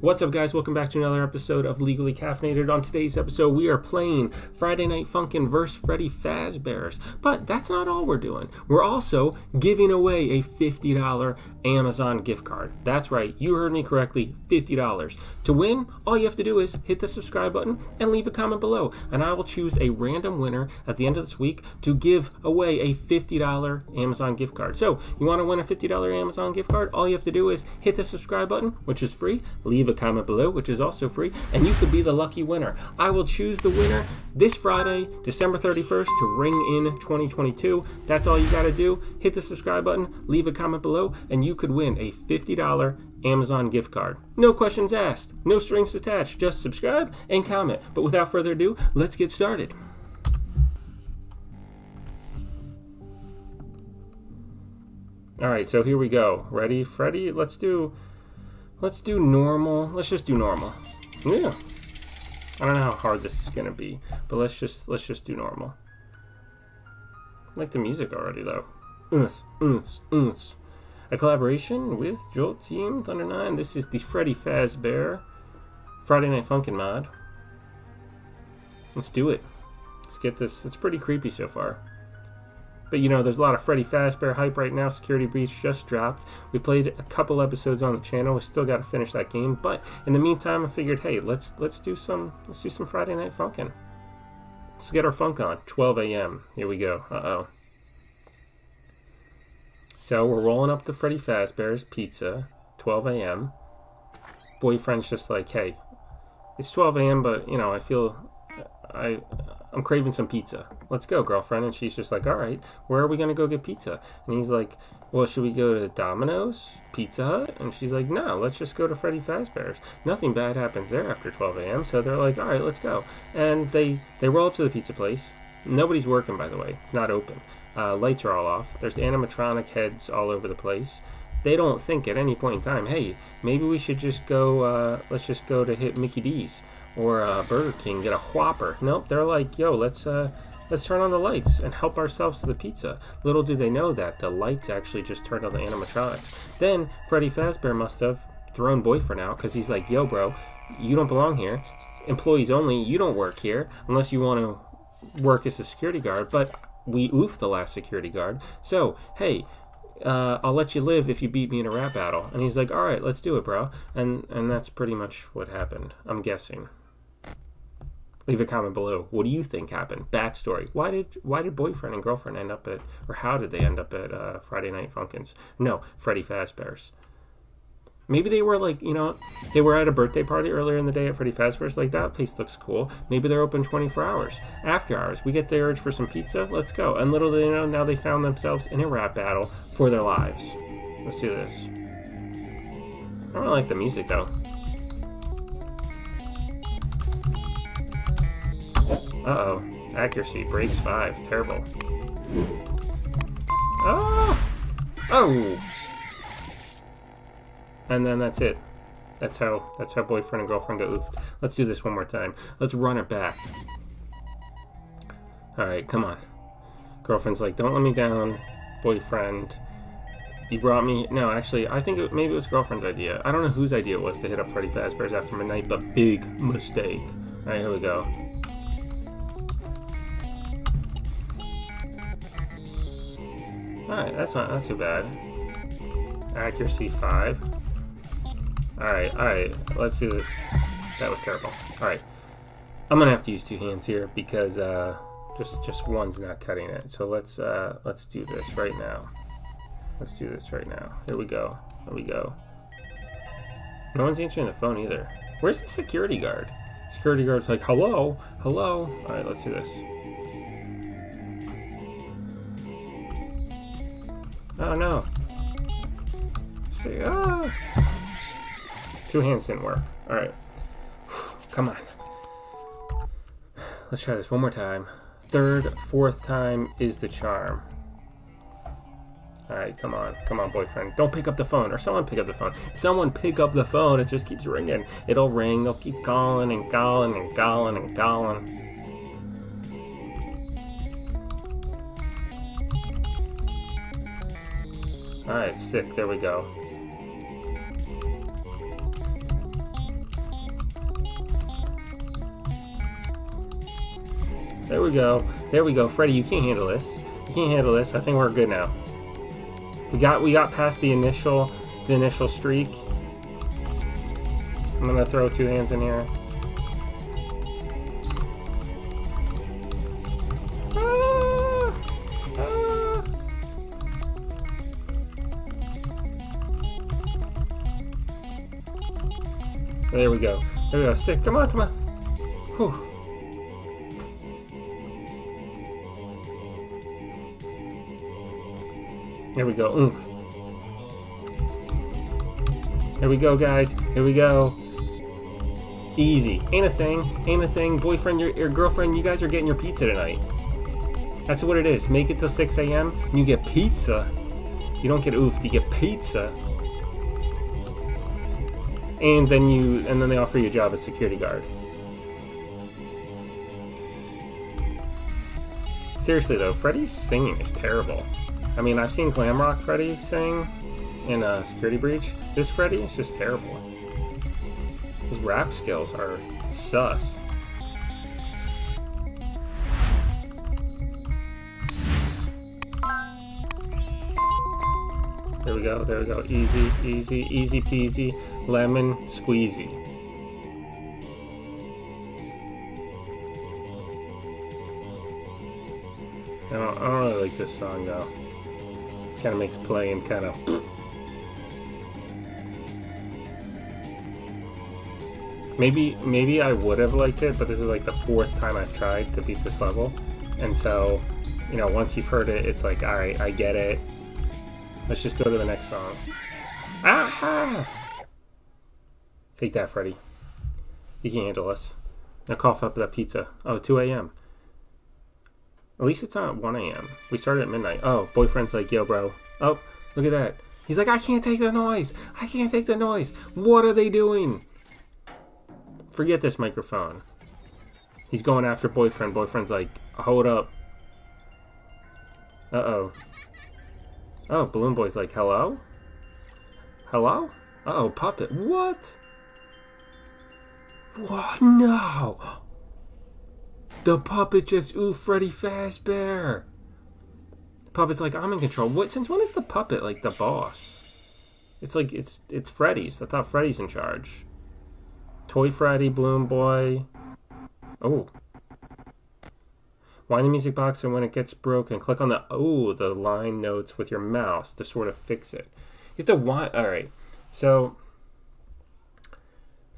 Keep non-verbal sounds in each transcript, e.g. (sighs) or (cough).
What's up, guys? Welcome back to another episode of Legally Caffeinated. On today's episode, we are playing Friday Night Funkin' vs. Freddy Fazbear's. But that's not all we're doing. We're also giving away a $50 Amazon gift card. That's right, you heard me correctly $50. To win, all you have to do is hit the subscribe button and leave a comment below. And I will choose a random winner at the end of this week to give away a $50 Amazon gift card. So, you want to win a $50 Amazon gift card? All you have to do is hit the subscribe button, which is free, leave a comment below, which is also free, and you could be the lucky winner. I will choose the winner this Friday, December 31st, to ring in 2022. That's all you got to do. Hit the subscribe button, leave a comment below, and you could win a $50 Amazon gift card. No questions asked, no strings attached, just subscribe and comment. But without further ado, let's get started. All right, so here we go. Ready, Freddy? Let's do Let's do normal. Let's just do normal. Yeah. I don't know how hard this is gonna be, but let's just let's just do normal. I like the music already though. Unth, unth, unth. A collaboration with Jolt Team Thunder 9. This is the Freddy Fazbear Friday Night Funkin' mod. Let's do it. Let's get this. It's pretty creepy so far. But you know, there's a lot of Freddy Fazbear hype right now. Security Breach just dropped. We played a couple episodes on the channel. We still got to finish that game. But in the meantime, I figured, hey, let's let's do some let's do some Friday Night Funkin'. Let's get our funk on. 12 a.m. Here we go. Uh oh. So we're rolling up to Freddy Fazbear's pizza. 12 a.m. Boyfriend's just like, hey, it's 12 a.m. But you know, I feel I I'm craving some pizza. Let's go, girlfriend. And she's just like, all right, where are we going to go get pizza? And he's like, well, should we go to Domino's, Pizza Hut? And she's like, no, let's just go to Freddy Fazbear's. Nothing bad happens there after 12 a.m. So they're like, all right, let's go. And they, they roll up to the pizza place. Nobody's working, by the way. It's not open. Uh, lights are all off. There's animatronic heads all over the place. They don't think at any point in time, hey, maybe we should just go, uh, let's just go to hit Mickey D's or uh, Burger King, get a Whopper. Nope, they're like, yo, let's uh, let's turn on the lights and help ourselves to the pizza. Little do they know that the lights actually just turned on the animatronics. Then Freddy Fazbear must have thrown boyfriend out because he's like, yo, bro, you don't belong here. Employees only. You don't work here unless you want to work as a security guard. But we oofed the last security guard. So hey, uh, I'll let you live if you beat me in a rap battle. And he's like, all right, let's do it, bro. And and that's pretty much what happened. I'm guessing. Leave a comment below. What do you think happened? Backstory. Why did why did boyfriend and girlfriend end up at, or how did they end up at uh, Friday Night Funkins? No, Freddy Fazbear's. Maybe they were like, you know, they were at a birthday party earlier in the day at Freddy Fazbear's. Like, that place looks cool. Maybe they're open 24 hours. After hours, we get the urge for some pizza. Let's go. And little do they know, now they found themselves in a rap battle for their lives. Let's do this. I don't like the music, though. Uh-oh. Accuracy. Breaks 5. Terrible. Oh! Oh! And then that's it. That's how that's how boyfriend and girlfriend got oofed. Let's do this one more time. Let's run it back. Alright, come on. Girlfriend's like, don't let me down. Boyfriend. You brought me... No, actually, I think it, maybe it was girlfriend's idea. I don't know whose idea it was to hit up Freddy Fazbear's after midnight, but big mistake. Alright, here we go. Alright, that's not, not too bad. Accuracy 5. Alright, alright, let's do this. That was terrible. Alright. I'm gonna have to use two hands here because uh, just just one's not cutting it. So let's uh, let's do this right now. Let's do this right now. Here we go. Here we go. No one's answering the phone either. Where's the security guard? Security guard's like, hello, hello. Alright, let's do this. Oh no. See, ah. Two hands didn't work. Alright. Come on. Let's try this one more time. Third, fourth time is the charm. Alright, come on. Come on, boyfriend. Don't pick up the phone. Or someone pick up the phone. someone pick up the phone, it just keeps ringing. It'll ring. They'll keep calling and calling and calling and calling. Alright, sick. There we go. There we go. There we go. Freddy, you can't handle this. You can't handle this. I think we're good now. We got we got past the initial the initial streak. I'm gonna throw two hands in here. There we go. There we go. Sick. Come on, come on. Whew. Here we go. Oof. Here we go, guys. Here we go. Easy. Ain't a thing. Ain't a thing. Boyfriend, your, your girlfriend, you guys are getting your pizza tonight. That's what it is. Make it till 6 a.m. and you get pizza. You don't get oofed, you get pizza. And then you and then they offer you a job as security guard. Seriously though, Freddy's singing is terrible. I mean, I've seen Glamrock Freddy sing in a Security Breach. This Freddy is just terrible. His rap skills are sus. There we go, there we go. Easy, easy, easy peasy, lemon squeezy. I don't, I don't really like this song though. Kind of makes playing kind of. Maybe maybe I would have liked it, but this is like the fourth time I've tried to beat this level, and so you know once you've heard it, it's like all right, I get it. Let's just go to the next song. Aha! Take that, Freddy. You can handle us. Now cough up that pizza. Oh, 2 a.m. At least it's not 1 a.m. We started at midnight. Oh, boyfriend's like, yo, bro. Oh, look at that. He's like, I can't take the noise. I can't take the noise. What are they doing? Forget this microphone. He's going after boyfriend. Boyfriend's like, hold up. Uh-oh. Oh, Balloon Boy's like, hello? Hello? Uh oh puppet. What? What? No! The puppet just ooh Freddy Fazbear. The puppet's like, I'm in control. What since when is the puppet like the boss? It's like it's it's Freddy's. I thought Freddy's in charge. Toy Freddy, Balloon Boy. Oh. Wind the music box and when it gets broken, click on the oh the line notes with your mouse to sort of fix it. You have to wind alright. So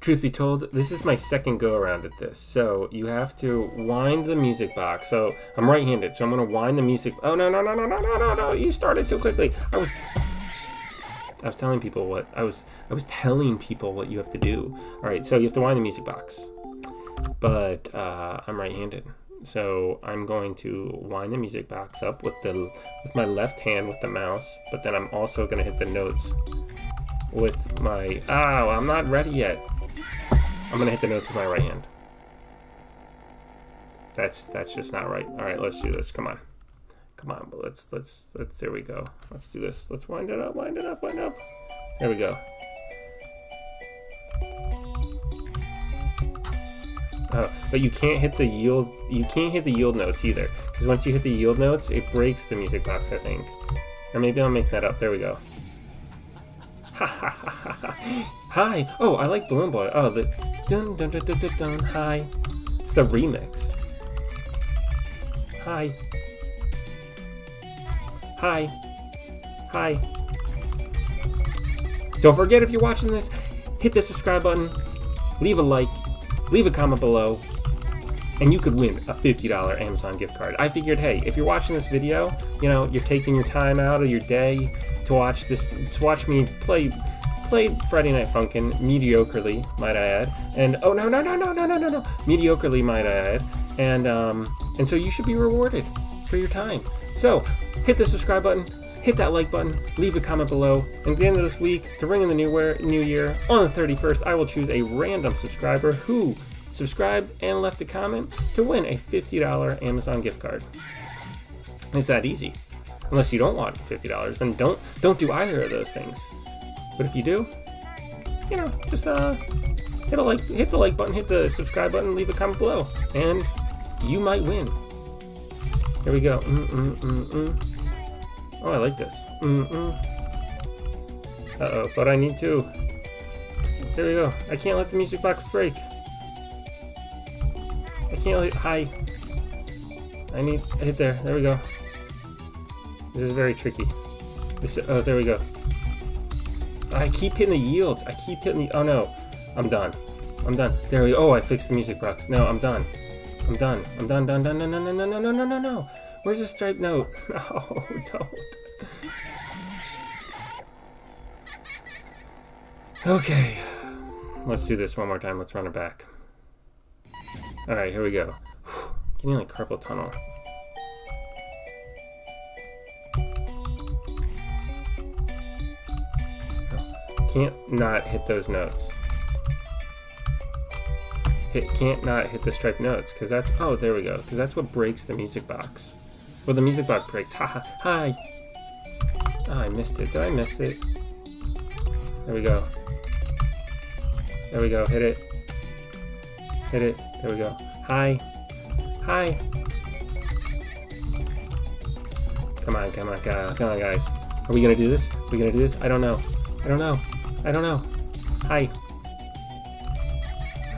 truth be told, this is my second go around at this. So you have to wind the music box. So I'm right-handed, so I'm gonna wind the music. Oh no no no no no no no no! You started too quickly. I was. I was telling people what I was. I was telling people what you have to do. All right, so you have to wind the music box, but uh, I'm right-handed, so I'm going to wind the music box up with the with my left hand with the mouse. But then I'm also gonna hit the notes with my. Oh, I'm not ready yet. I'm gonna hit the notes with my right hand. That's that's just not right. All right, let's do this. Come on, come on. But let's let's let's. There we go. Let's do this. Let's wind it up. Wind it up. Wind up. There we go. Oh, but you can't hit the yield. You can't hit the yield notes either, because once you hit the yield notes, it breaks the music box. I think, or maybe I'll make that up. There we go. (laughs) Hi. Oh, I like Balloon Boy. Oh, the dun dun dun dun dun dun. Hi. It's the remix. Hi. Hi. Hi. Don't forget if you're watching this, hit the subscribe button, leave a like, leave a comment below, and you could win a $50 Amazon gift card. I figured, hey, if you're watching this video, you know, you're taking your time out of your day to watch this, to watch me play, play Friday Night Funkin' mediocrely, might I add, and oh no no no no no no no no, mediocrely, might I add, and um, and so you should be rewarded for your time. So hit the subscribe button, hit that like button, leave a comment below, and at the end of this week, to ring in the new, new year, on the 31st, I will choose a random subscriber who subscribed and left a comment to win a $50 Amazon gift card. It's that easy. Unless you don't want $50, then don't don't do either of those things. But if you do, you know, just uh hit a like hit the like button, hit the subscribe button, leave a comment below, and you might win Here we go. Mm mm mm mm. Oh, I like this. Mm mm. Uh oh, but I need to. There we go. I can't let the music box break. I can't let. Hi. I need. hit there. There we go. This is very tricky. This. Oh, there we go. I keep hitting the yields. I keep hitting the. Oh no. I'm done. I'm done. There we go. Oh, I fixed the music box. No, I'm done. I'm done. I'm done, done, done, no, no, no, no, no, no, no, no. Where's the stripe note? (laughs) No, don't. Okay. Let's do this one more time. Let's run it back. Alright, here we go. Getting like carpal tunnel. Can't not hit those notes hit can't not hit the striped notes because that's oh there we go because that's what breaks the music box. Well, the music box breaks. Haha. Hi. Oh, I missed it. Did I miss it? There we go. There we go. Hit it. Hit it. There we go. Hi. Hi. Come on, come on, come on, guys. Are we gonna do this? Are we gonna do this? I don't know. I don't know. I don't know. Hi.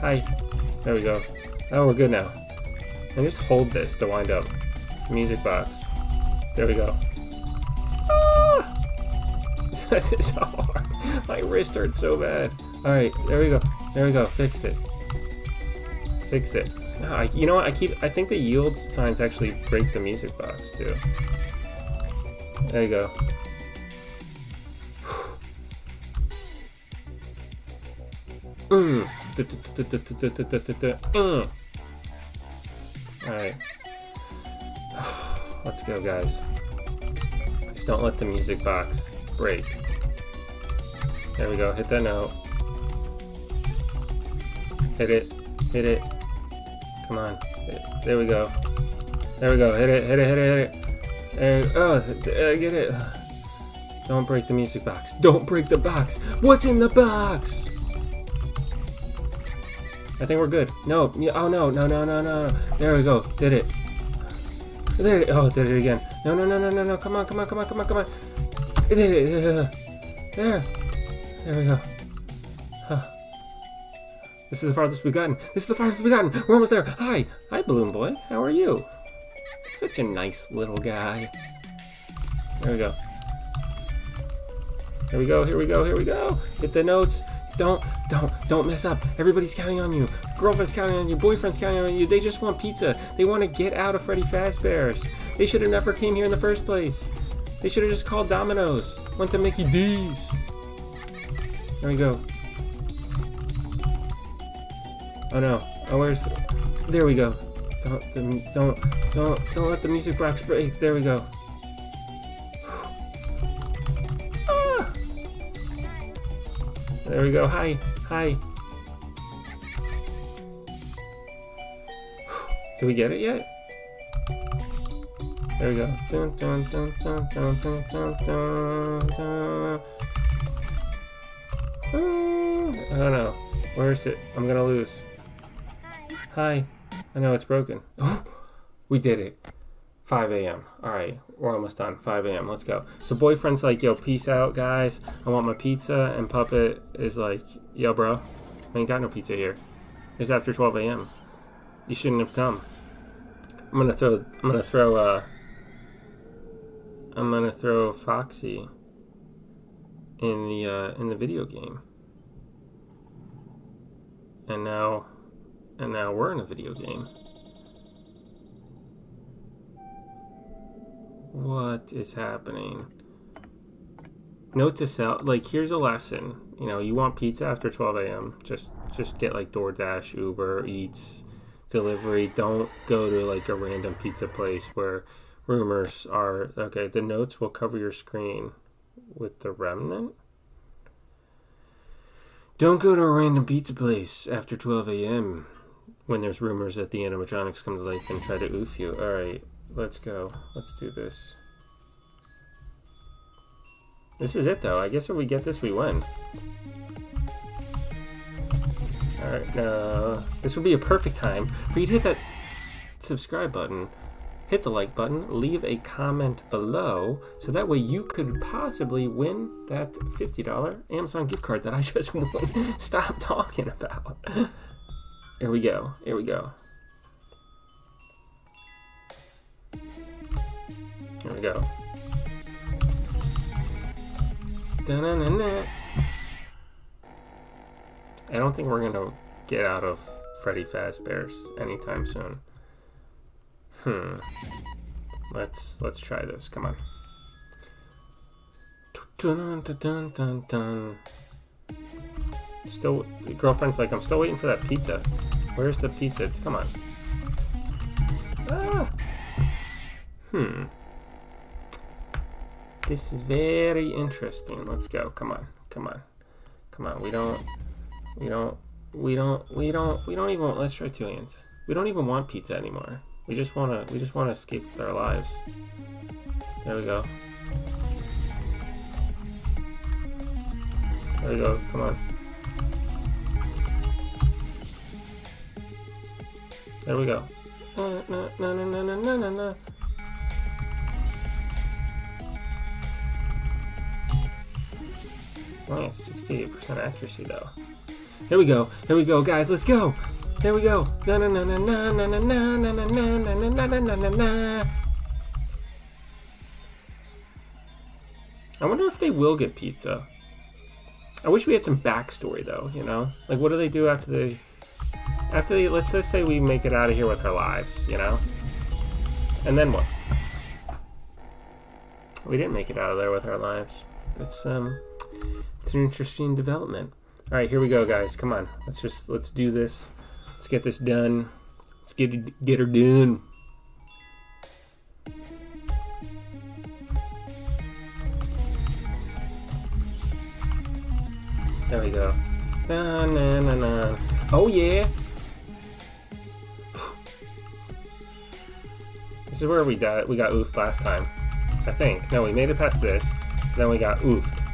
Hi. There we go. Oh, we're good now. And just hold this to wind up. Music box. There we go. Ah! (laughs) this is hard. My wrist hurts so bad. Alright, there we go. There we go. Fixed it. Fixed it. I, you know what? I keep. I think the yield signs actually break the music box too. There you go. (sighs) Mmm. Alright. Let's go, guys. Just don't let the music box break. There we go. Hit that note. Hit it. Hit it. Come on. There we go. There we go. Hit it. Hit it. Hit it. Hit it. There. Oh, get it. Don't break the music box. Don't break the box. What's in the box? I think we're good. No. Oh, no. No, no, no, no. There we go. Did it. There. Oh, did it again. No, no, no, no, no, no. Come on, come on, come on, come on, come on. It. There. There we go. Huh. This is the farthest we've gotten. This is the farthest we've gotten. We're almost there. Hi. Hi, Balloon Boy. How are you? Such a nice little guy. There we go. Here we go, here we go, here we go. Hit the notes. Don't, don't, don't mess up. Everybody's counting on you. Girlfriend's counting on you. Boyfriend's counting on you. They just want pizza. They want to get out of Freddy Fazbear's. They should have never came here in the first place. They should have just called Domino's. Went to Mickey D's. There we go. Oh no. Oh, where's... There we go. Don't, don't, don't, don't let the music box break. There we go. (sighs) Ah! There we go. Hi. Hi. Did we get it yet? There we go. Dun, dun, dun, dun, dun, dun, dun, dun, dun. I don't know. Where is it? I'm gonna lose. Hi. I know it's broken. (gasps) we did it. 5 a.m. Alright, we're almost done. 5 a.m. Let's go. So boyfriend's like, yo, peace out, guys. I want my pizza. And Puppet is like, yo, bro, I ain't got no pizza here. It's after 12 a.m. You shouldn't have come. I'm gonna throw, I'm gonna throw, uh, I'm gonna throw Foxy in the, uh, in the video game. And now, and now we're in a video game. What is happening? Note to self, like here's a lesson. You know, you want pizza after 12 a.m. Just just get like DoorDash, Uber Eats, delivery. Don't go to like a random pizza place where rumors are okay. The notes will cover your screen with the remnant. Don't go to a random pizza place after 12 a.m. when there's rumors that the animatronics come to life and try to oof you. Alright, Let's go. Let's do this. This is it, though. I guess if we get this, we win. Alright, now, this would be a perfect time for you to hit that subscribe button hit the like button, leave a comment below, so that way you could possibly win that $50 Amazon gift card that I (laughs) just won't stop talking about. Here we go. Here we go. Here we go. Da-na-na-na. I don't think we're gonna get out of Freddy Fazbear's anytime soon. Hmm. Let's let's try this. Come on. Dun, dun, dun, dun. Still, girlfriend's like, I'm still waiting for that pizza. Where's the pizza? Come on. Ah. Hmm. This is very interesting. Let's go. Come on. Come on. Come on. We don't. We don't. We don't. We don't. We don't even. Want, Let's try two hands. We don't even want pizza anymore. We just wanna. We just wanna escape with our lives. There we go. There we go. Come on. There we go. Na, na, na, na, na, na, na. Oh, yeah, 68% accuracy though. Here we go. Here we go, guys. Let's go. There we go. Na na na na na na na na na na na na na na na na. I wonder if they will get pizza. I wish we had some backstory though, you know? Like what do they do after they after they let's just say we make it out of here with our lives, you know? And then what? We didn't make it out of there with our lives. It's um it's an interesting development. All right, here we go, guys. Come on, let's just let's do this. Let's get this done. Let's get get her done. There we go. Na, na, na, na. Oh yeah. (sighs) This is where we got we got oofed last time. I think. No, we made it past this. Then we got oofed.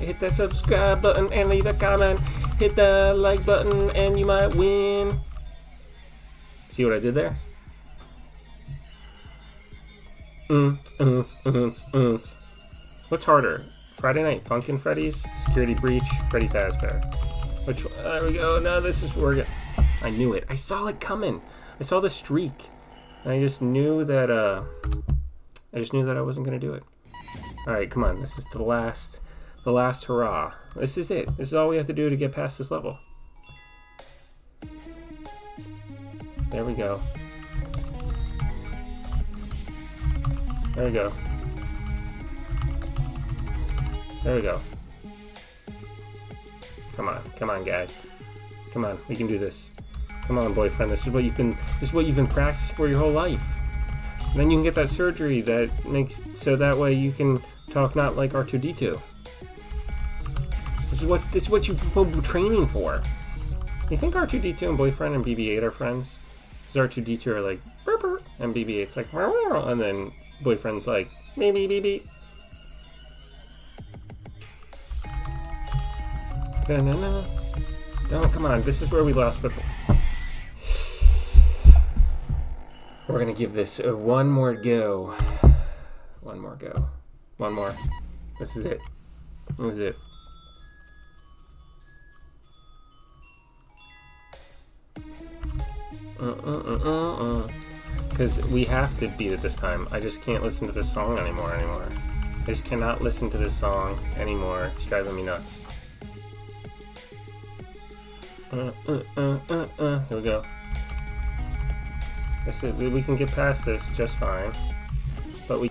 Hit that subscribe button and leave a comment. Hit the like button and you might win. See what I did there? Mm, mm, mm. What's harder? Friday Night Funkin' Freddy's, Security Breach, Freddy Fazbear. Which there we go. No, this is where I knew it. I saw it coming. I saw the streak. And I just knew that uh I just knew that I wasn't gonna do it. Alright, come on. This is the last the last hurrah. This is it. This is all we have to do to get past this level. There we go. There we go. There we go. Come on, come on, guys. Come on, we can do this. Come on, boyfriend. This is what you've been. This is what you've been practicing for your whole life. And then you can get that surgery that makes so that way you can talk not like R2D2. This is what this is what you've been training for. You think R2D2 and boyfriend and BB-8 are friends? Because R2D2 are like burr, burr, and BB-8's like and then boyfriend's like maybe BB. No, no, no. Don't come on. This is where we lost before. We're gonna give this a one more go. One more go. One more. This is it. This is it. Because uh, uh, uh, uh, uh. we have to beat it this time. I just can't listen to this song anymore anymore. I just cannot listen to this song anymore. It's driving me nuts. Uh-uh-uh-uh-uh. Here we go. This is, we can get past this just fine. But we...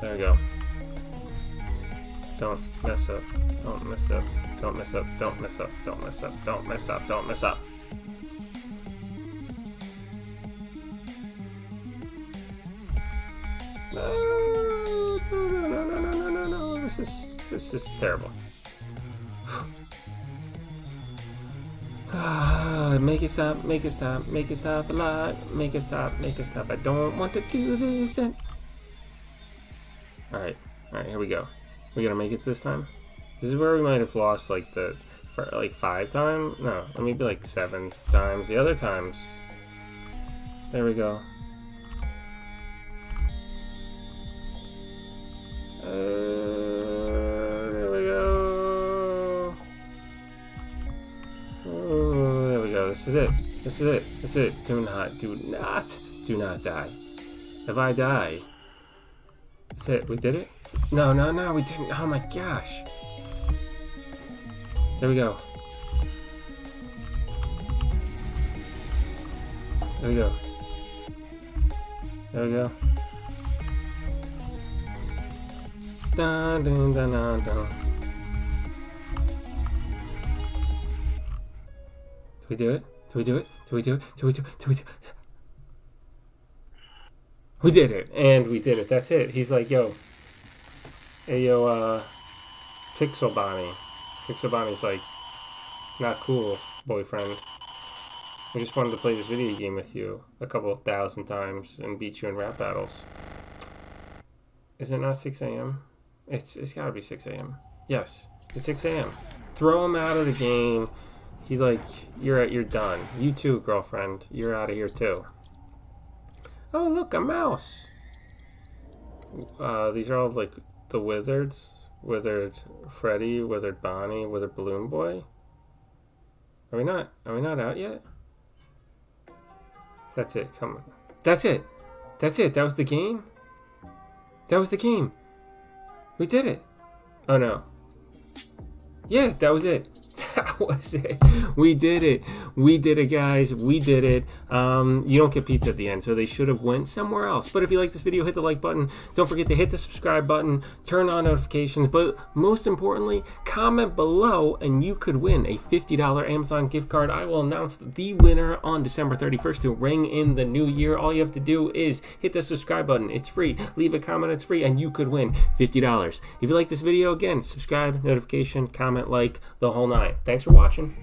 There we go. Don't mess up. Don't mess up. Don't mess up. Don't mess up. Don't mess up. Don't mess up. Don't mess up. No, no, no, no, no, no. This is this is terrible. make it stop, make it stop, make it stop a lot, make it stop, make it stop. I don't want to do this. And... we go. We gonna make it this time. This is where we might have lost like the like five times. No, maybe like seven times. The other times. There we go. Uh, there we go. There we go. This is it. This is it. This is it. Do not, do not, do not die. If I die, that's it. We did it? No, no, no, we didn't. Oh my gosh. There we go. There we go. There we go. Dun, dun, dun, dun, dun. Do we do it? Do we do it? Do we do it? Do we do it? Do we do it? We did it, and we did it. That's it. He's like, yo, hey, yo, uh, Pixel Bonnie. Pixel Bonnie's like, not cool, boyfriend. I just wanted to play this video game with you a couple thousand times and beat you in rap battles. Is it not 6 a.m.? It's it's gotta be 6 a.m. Yes, it's 6 a.m. Throw him out of the game. He's like, you're you're done. You too, girlfriend. You're out of here too. Oh look, a mouse. Uh, these are all like the Withereds. Withered Freddy, Withered Bonnie, Withered Balloon Boy. Are we not? Are we not out yet? That's it. Come on. That's it. That's it. That was the game. That was the game. We did it. Oh no. Yeah, that was it. (laughs) Was it. We did it. We did it, guys. We did it. Um, you don't get pizza at the end, so they should have went somewhere else. But if you like this video, hit the like button. Don't forget to hit the subscribe button, turn on notifications, but most importantly, comment below and you could win a $50 Amazon gift card. I will announce the winner on December 31st to ring in the new year. All you have to do is hit the subscribe button. It's free. Leave a comment. It's free, and you could win $50. If you like this video, again, subscribe, notification, comment, like, the whole nine. Thanks for watching.